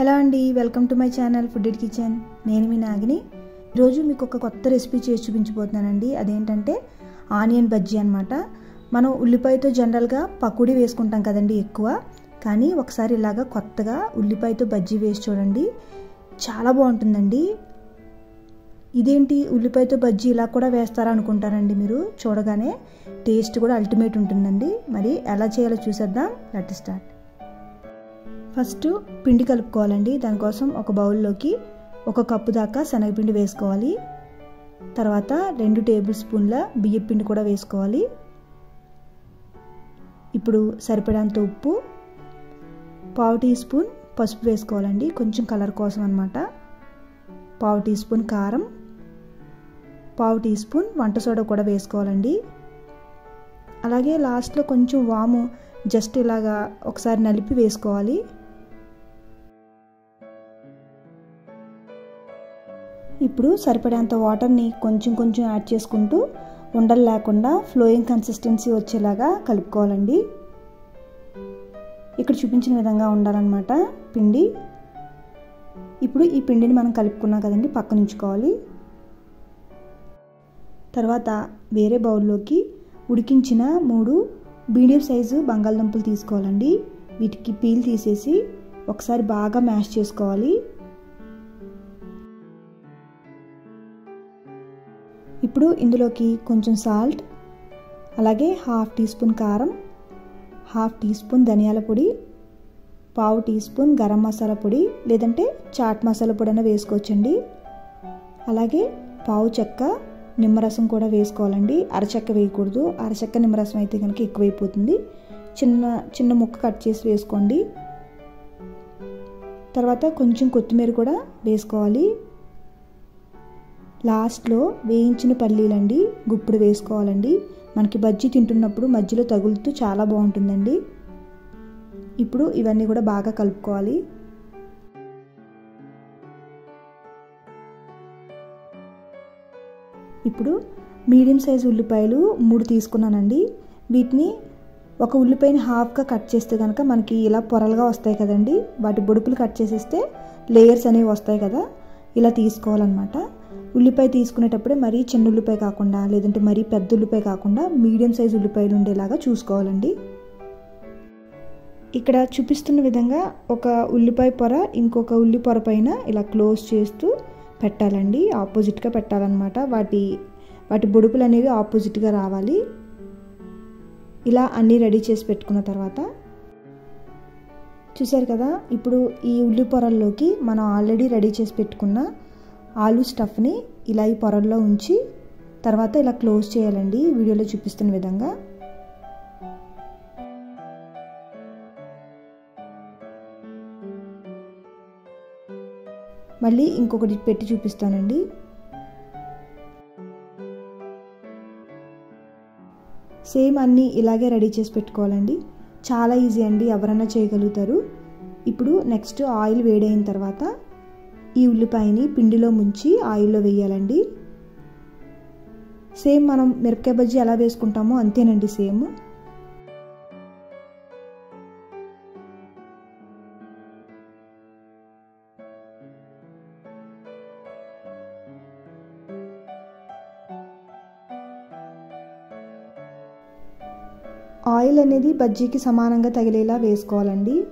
Hello అండి welcome to my channel food it kitchen. నేను మీ నాగిని. ఈరోజు మీకు ఒక కొత్త రెసిపీ చేసి చూపించబోతున్నానండి. అదేంటంటే ఆనియన్ బజ్జీ అనమాట మనం ఉల్లిపాయతో జనరల్గా పకోడీ వేసుకుంటాం కదండి ఎక్కువ. కానీ ఒకసారి ఇలాగా కొత్తగా ఉల్లిపాయతో బజ్జీ వేసి చూడండి. చాలా బాగుంటుందండి. ఇదేంటి? ఉల్లిపాయతో బజ్జీ ఇలా కూడా వేస్తారా అనుకుంటారండి మీరు? చూడగానే టేస్ట్ కూడా అల్టిమేట్ ఉంటుందండి. మరి ఎలా చేయాలో చూసేద్దాం. Let start. ఫస్ట్ పిండి కలుపుకోవాలండి. దానికోసం ఒక బౌల్లోకి ఒక కప్పు దాకా శనగపిండి వేసుకోవాలి. తర్వాత రెండు టేబుల్ స్పూన్ల బియ్యం పిండి కూడా వేసుకోవాలి. ఇప్పుడు సరిపడంత ఉప్పు పావు టీ స్పూన్ పసుపు వేసుకోవాలండి. కొంచెం కలర్ కోసం అనమాట పావు టీ స్పూన్ కారం పావు టీ స్పూన్ వంట సోడా కూడా వేసుకోవాలండి. అలాగే లాస్ట్లో కొంచెం వాము జస్ట్ ఇలాగా ఒకసారి నలిపి వేసుకోవాలి. ఇప్పుడు సరిపడేంత వాటర్ని కొంచెం కొంచెం యాడ్ చేసుకుంటూ ఉండలు లేకుండా ఫ్లోయింగ్ కన్సిస్టెన్సీ వచ్చేలాగా కలుపుకోవాలండి. ఇక్కడ చూపించిన విధంగా ఉండాలన్నమాట పిండి. ఇప్పుడు ఈ పిండిని మనం కలుపుకున్నాం కదండి పక్కన ఉంచుకోవాలి తర్వాత వేరే బౌల్లోకి ఉడికించిన మూడు మీడియం సైజు బంగాళదుంపలు తీసుకోవాలండి. వీటికి పీల్ తీసేసి ఒకసారి బాగా మ్యాష్ చేసుకోవాలి. ఇప్పుడు ఇందులోకి కొంచెం సాల్ట్ అలాగే హాఫ్ టీ స్పూన్ కారం హాఫ్ టీ స్పూన్ ధనియాల పొడి పావు టీ స్పూన్ గరం మసాలా పొడి లేదంటే చాట్ మసాలా పొడి అయినా వేసుకోవచ్చండి. అలాగే పావు చెక్క నిమ్మరసం కూడా వేసుకోవాలండి. అరచెక్క వేయకూడదు. అరచెక్క నిమ్మరసం అయితే కనుక ఎక్కువైపోతుంది. చిన్న చిన్న ముక్క కట్ చేసి వేసుకోండి. తర్వాత కొంచెం కొత్తిమీర కూడా వేసుకోవాలి. లాస్ట్లో వేయించిన పల్లీలండి గుప్పుడు వేసుకోవాలండి. మనకి బజ్జీ తింటున్నప్పుడు మధ్యలో తగులుతూ చాలా బాగుంటుందండి. ఇప్పుడు ఇవన్నీ కూడా బాగా కలుపుకోవాలి. ఇప్పుడు మీడియం సైజు ఉల్లిపాయలు మూడు తీసుకున్నానండి. వీటిని ఒక ఉల్లిపాయని హాఫ్గా కట్ చేస్తే కనుక మనకి ఇలా పొరలుగా వస్తాయి కదండి. వాటి బొడుపులు కట్ చేసేస్తే లేయర్స్ అనేవి వస్తాయి కదా. ఇలా తీసుకోవాలన్నమాట. ఉల్లిపాయ తీసుకునేటప్పుడే మరీ చిన్న ఉల్లిపాయ కాకుండా లేదంటే మరీ పెద్ద ఉల్లిపాయ కాకుండా మీడియం సైజ్ ఉల్లిపాయలు ఉండేలాగా చూసుకోవాలండి. ఇక్కడ చూపిస్తున్న విధంగా ఒక ఉల్లిపాయ పొర ఇంకొక ఉల్లి పొర పైన ఇలా క్లోజ్ చేస్తూ పెట్టాలండి. ఆపోజిట్గా పెట్టాలన్నమాట. వాటి వాటి బొడుపులు అనేవి ఆపోజిట్గా రావాలి. ఇలా అన్నీ రెడీ చేసి పెట్టుకున్న తర్వాత చూసారు కదా ఇప్పుడు ఈ ఉల్లి పొరల్లోకి మనం ఆల్రెడీ రెడీ చేసి పెట్టుకున్న ఆలు స్టఫ్ని ఇలా ఈ పొరల్లో ఉంచి తర్వాత ఇలా క్లోజ్ చేయాలండి. వీడియోలో చూపిస్తున్న విధంగా. మళ్ళీ ఇంకొకటి పెట్టి చూపిస్తానండి. సేమ్ అన్నీ ఇలాగే రెడీ చేసి పెట్టుకోవాలండి. చాలా ఈజీ అండి. ఎవరైనా చేయగలుగుతారు. ఇప్పుడు నెక్స్ట్ ఆయిల్ వేడైన తర్వాత ఈ ఉల్లిపాయని పిండిలో ముంచి ఆయిల్లో వేయాలండి. సేమ్ మనం మిరపకాయ బజ్జీ ఎలా వేసుకుంటామో అంతేనండి సేమ్. ఆయిల్ అనేది బజ్జీకి సమానంగా తగిలేలా వేసుకోవాలండి.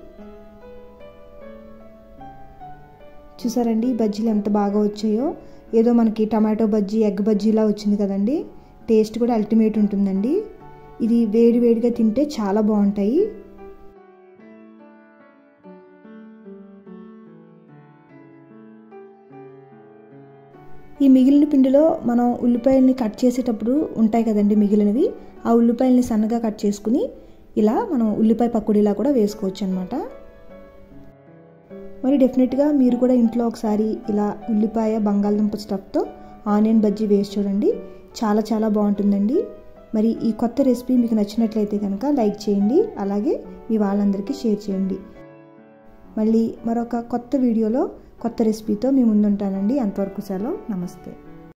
చూసారండి బజ్జీలు ఎంత బాగా వచ్చాయో. ఏదో మనకి టమాటో బజ్జీ ఎగ్ బజ్జీలా వచ్చింది కదండి. టేస్ట్ కూడా అల్టిమేట్ ఉంటుందండి. ఇది వేడి వేడిగా తింటే చాలా బాగుంటాయి. ఈ మిగిలిన పిండిలో మనం ఉల్లిపాయల్ని కట్ చేసేటప్పుడు ఉంటాయి కదండి మిగిలినవి. ఆ ఉల్లిపాయల్ని సన్నగా కట్ చేసుకుని ఇలా మనం ఉల్లిపాయ పకోడీలా కూడా వేసుకోవచ్చు అనమాట మరి డెఫినెట్గా మీరు కూడా ఇంట్లో ఒకసారి ఇలా ఉల్లిపాయ బంగాళదుంప స్టఫ్తో ఆనియన్ బజ్జీ వేసి చూడండి. చాలా చాలా బాగుంటుందండి. మరి ఈ కొత్త రెసిపీ మీకు నచ్చినట్లయితే కనుక లైక్ చేయండి. అలాగే మీ వాళ్ళందరికీ షేర్ చేయండి. మళ్ళీ మరొక కొత్త వీడియోలో కొత్త రెసిపీతో మీ ముందుంటానండి. అంతవరకు సెలవు. నమస్తే.